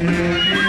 Mm-hmm.